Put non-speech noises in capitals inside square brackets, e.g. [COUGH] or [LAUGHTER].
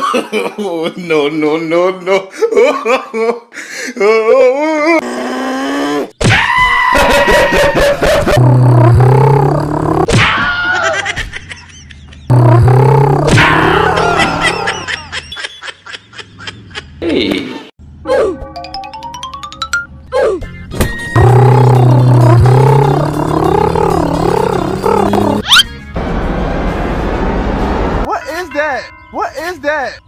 oh, [LAUGHS] no, no, no, no. hey. What is that? What is that?